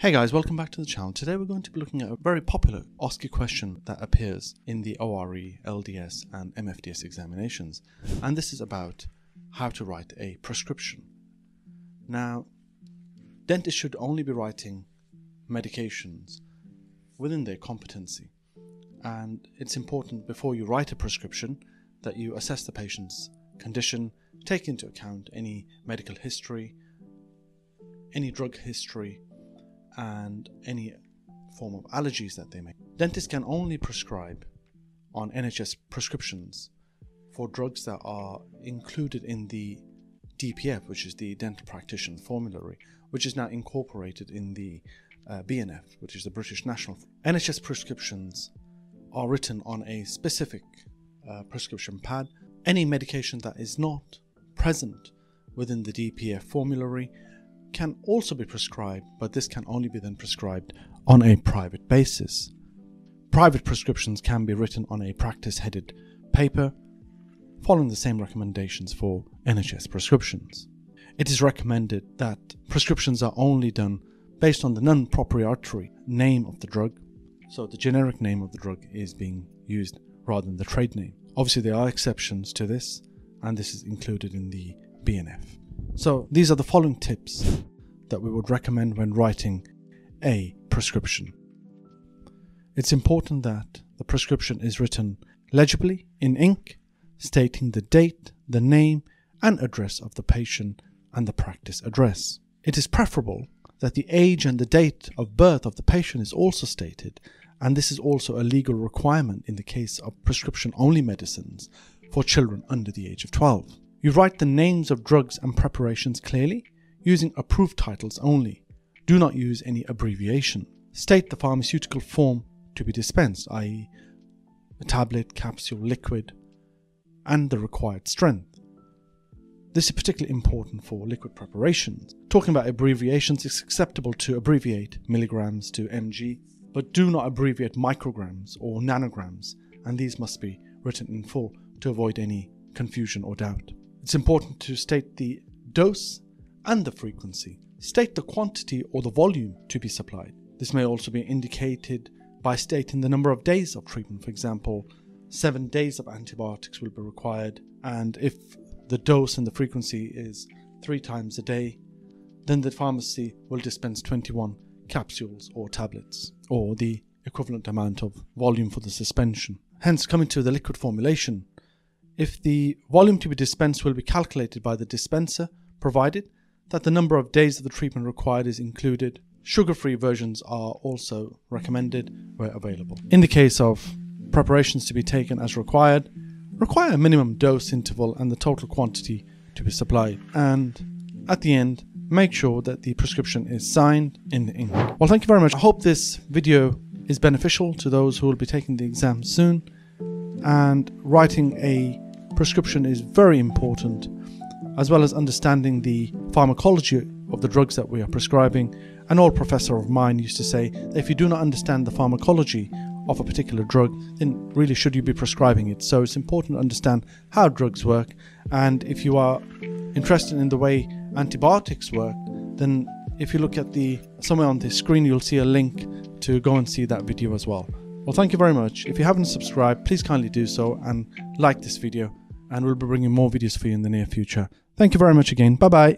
Hey guys, welcome back to the channel. Today we're going to be looking at a very popular OSCE question that appears in the ORE, LDS and MFDS examinations. And this is about how to write a prescription. Now, dentists should only be writing medications within their competency. And it's important before you write a prescription that you assess the patient's condition, take into account any medical history, any drug history, and any form of allergies that they may. Dentists can only prescribe on NHS prescriptions for drugs that are included in the DPF, which is the Dental Practitioner Formulary, which is now incorporated in the uh, BNF, which is the British National. NHS prescriptions are written on a specific uh, prescription pad. Any medication that is not present within the DPF formulary can also be prescribed, but this can only be then prescribed on a private basis. Private prescriptions can be written on a practice headed paper, following the same recommendations for NHS prescriptions. It is recommended that prescriptions are only done based on the non proprietary name of the drug, so the generic name of the drug is being used rather than the trade name. Obviously, there are exceptions to this, and this is included in the BNF. So, these are the following tips that we would recommend when writing a prescription. It's important that the prescription is written legibly in ink, stating the date, the name, and address of the patient and the practice address. It is preferable that the age and the date of birth of the patient is also stated, and this is also a legal requirement in the case of prescription only medicines for children under the age of 12. You write the names of drugs and preparations clearly, using approved titles only. Do not use any abbreviation. State the pharmaceutical form to be dispensed, i.e., a tablet, capsule, liquid, and the required strength. This is particularly important for liquid preparations. Talking about abbreviations, it's acceptable to abbreviate milligrams to mg, but do not abbreviate micrograms or nanograms, and these must be written in full to avoid any confusion or doubt. It's important to state the dose and the frequency. State the quantity or the volume to be supplied. This may also be indicated by stating the number of days of treatment. For example, seven days of antibiotics will be required, and if the dose and the frequency is three times a day, then the pharmacy will dispense 21 capsules or tablets, or the equivalent amount of volume for the suspension. Hence, coming to the liquid formulation, if the volume to be dispensed will be calculated by the dispenser, provided that the number of days of the treatment required is included. Sugar free versions are also recommended where available. In the case of preparations to be taken as required, require a minimum dose interval and the total quantity to be supplied. And at the end, make sure that the prescription is signed in the ink. Well, thank you very much. I hope this video is beneficial to those who will be taking the exam soon. And writing a prescription is very important, as well as understanding the pharmacology of the drugs that we are prescribing. An old professor of mine used to say that if you do not understand the pharmacology of a particular drug, then really should you be prescribing it? So it's important to understand how drugs work, and if you are interested in the way antibiotics work, then if you look at the somewhere on the screen, you'll see a link to go and see that video as well. Well, thank you very much. If you haven't subscribed, please kindly do so and like this video and we'll be bringing more videos for you in the near future. Thank you very much again. Bye bye.